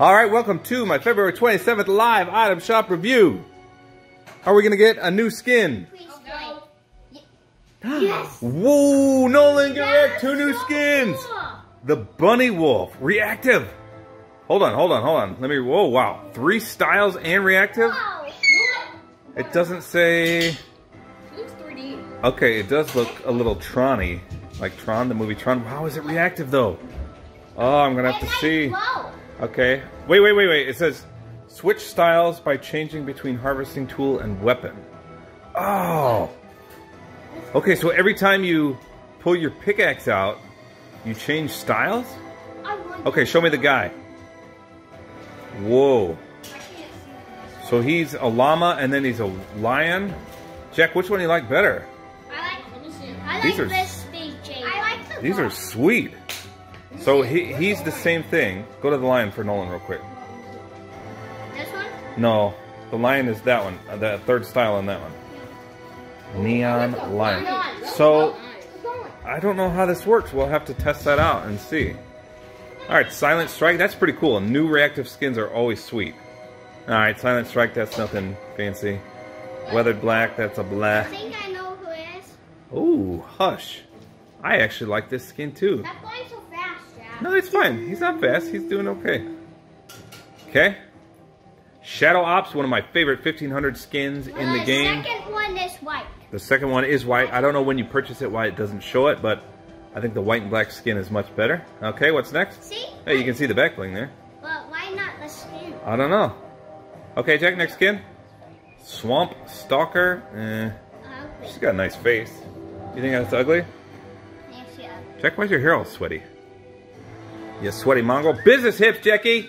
All right, welcome to my February 27th live item shop review. Are we going to get a new skin? Please No. Yes. Whoa, Nolan, get back two new so skins. cool. The Bunny Wolf, reactive. Hold on, hold on, hold on. Let me, whoa, wow. Three styles and reactive? Wow. It doesn't say, It looks 3D. okay, it does look a little Tron-y. Like Tron, the movie Tron. How is it reactive though? Oh, I'm gonna have to see. Okay. Wait, wait, wait, wait. It says switch styles by changing between harvesting tool and weapon. Oh. Okay, so every time you pull your pickaxe out, you change styles? Okay, show me the guy. Whoa. So he's a llama and then he's a lion. Jack, which one do you like better? I like. Let me see. I like These are- this speed change. I like the. These are sweet. So he, he's the same thing. Go to the lion for Nolan real quick. This one. No, the lion is that one. uh, The third style on that one. Neon lion. So I don't know how this works. We'll have to test that out and see. All right, Silent Strike. That's pretty cool. New reactive skins are always sweet. All right, Silent Strike. That's nothing fancy. Weathered Black. That's a I blah. think I know who it is. Ooh, Hush. I actually like this skin too. Stop going so fast, Jack. No, it's fine. He's not fast. He's doing okay. Okay. Shadow Ops, one of my favorite 1500 skins in the game. The second one is white. The second one is white. I don't know when you purchase it why it doesn't show it, but I think the white and black skin is much better. Okay, what's next? See? Hey, you can see the back bling there. But why not the skin? I don't know. Okay, Jack, next skin. Swamp Stalker. Eh, she's got a nice face. You think that's ugly? yes, yeah. Jack, why's your hair all sweaty? You sweaty mongrel. Business hips, Jackie!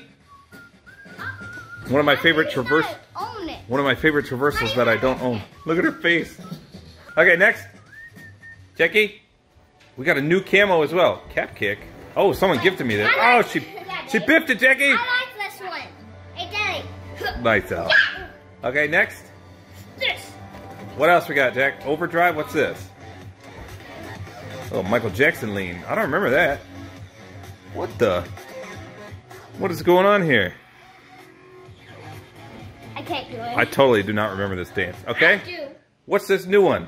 One of my favorite traverse... gotta Own it. One of my favorite traversals that I don't own. Look at her face. Okay, next. Jackie, we got a new camo as well. Cap kick. Oh, someone gifted me this. Oh, she she biffed it, Jackie. I like this one. Hey, Daddy. Nice out. Okay, next. This. What else we got, Jack? Overdrive. What's this? Oh, Michael Jackson lean. I don't remember that. What the? What is going on here? I can't do it. I totally do not remember this dance. Okay. I do. What's this new one?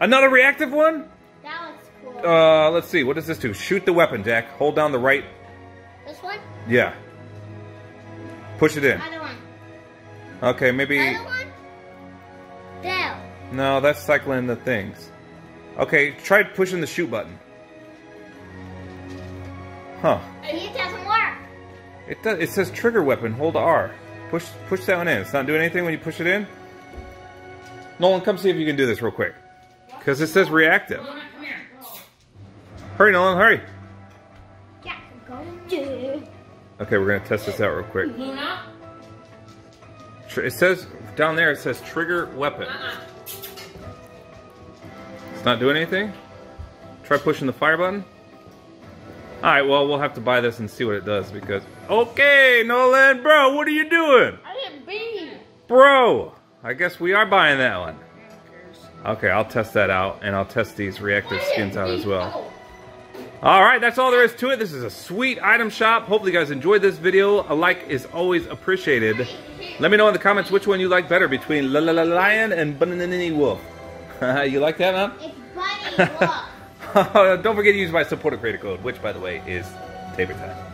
Another reactive one? That looks cool. Uh, let's see. What does this do? Shoot the weapon, Jack. Hold down the right. this one? Yeah. Push it in. Other one. Okay, maybe. Other one? There. No, that's cycling the things. Okay, try pushing the shoot button. Huh. It doesn't work. It does. It says trigger weapon. Hold R. Push push that one in. It's not doing anything when you push it in. Nolan, come see if you can do this real quick. Because it says reactive. Hurry, Nolan, hurry. Yeah. Okay, we're gonna test this out real quick. Luna. It says down there. It says trigger weapon. Uh-uh. It's not doing anything? Try pushing the fire button? Alright, well, we'll have to buy this and see what it does because... Okay, Nolan, bro, what are you doing? I didn't be. Bro, I guess we are buying that one. Okay, I'll test that out and I'll test these reactive skins out as well. Alright, that's all there is to it. This is a sweet item shop. Hopefully you guys enjoyed this video. A like is always appreciated. Let me know in the comments which one you like better between La La La Lion and Banana Wolf. you like that, man? It's bunny wolf. Don't forget to use my supporter creator code, which, by the way, is Tabor Time.